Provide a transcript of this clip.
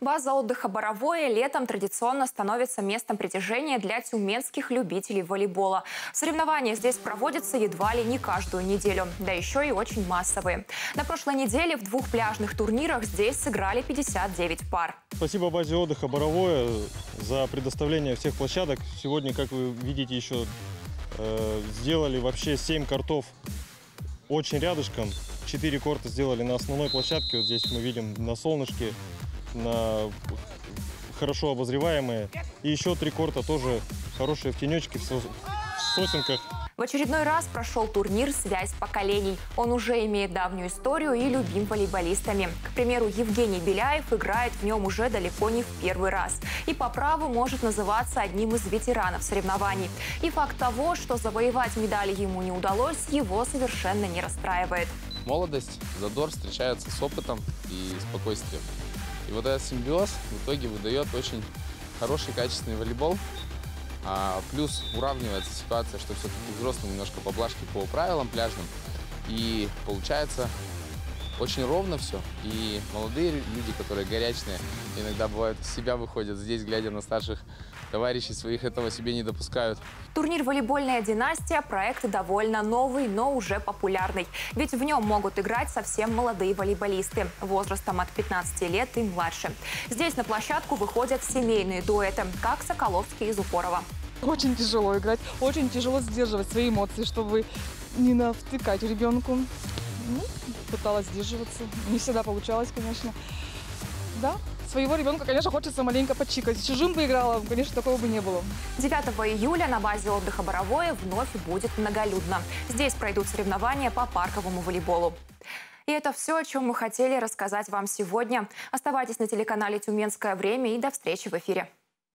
База отдыха «Боровое» летом традиционно становится местом притяжения для тюменских любителей волейбола. Соревнования здесь проводятся едва ли не каждую неделю, да еще и очень массовые. На прошлой неделе в двух пляжных турнирах здесь сыграли 59 пар. Спасибо базе отдыха «Боровое» за предоставление всех площадок. Сегодня, как вы видите, еще э, сделали вообще 7 картов очень рядышком. Четыре корта сделали на основной площадке. Вот здесь мы видим на солнышке, на хорошо обозреваемые. И еще три корта тоже хорошие в тенечке, в сос- в сосенках. В очередной раз прошел турнир «Связь поколений». Он уже имеет давнюю историю и любим волейболистами. К примеру, Евгений Беляев играет в нем уже далеко не в первый раз. И по праву может называться одним из ветеранов соревнований. И факт того, что завоевать медали ему не удалось, его совершенно не расстраивает. молодость, задор встречаются с опытом и спокойствием. И вот этот симбиоз в итоге выдает очень хороший, качественный волейбол. А плюс уравнивается ситуация, что все-таки взрослые немножко поблажки по правилам пляжным. И получается очень ровно все. И молодые люди, которые горячные, иногда бывают из себя выходят здесь, глядя на старших товарищей своих, этого себе не допускают. Турнир «Волейбольная династия» – проект довольно новый, но уже популярный. Ведь в нем могут играть совсем молодые волейболисты, возрастом от 15 лет и младше. Здесь на площадку выходят семейные дуэты, как Соколовский и Зупорова. Очень тяжело играть, очень тяжело сдерживать свои эмоции, чтобы не навтыкать ребенку. Ну, пыталась сдерживаться. Не всегда получалось, конечно. Да, своего ребенка, конечно, хочется маленько подчикать. С чужим бы играла, конечно, такого бы не было. 9 июля на базе отдыха «Боровое» вновь будет многолюдно. Здесь пройдут соревнования по парковому волейболу. И это все, о чем мы хотели рассказать вам сегодня. Оставайтесь на телеканале «Тюменское время» и до встречи в эфире.